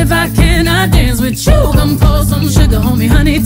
if I cannot dance with you, come pour some sugar on me, honey.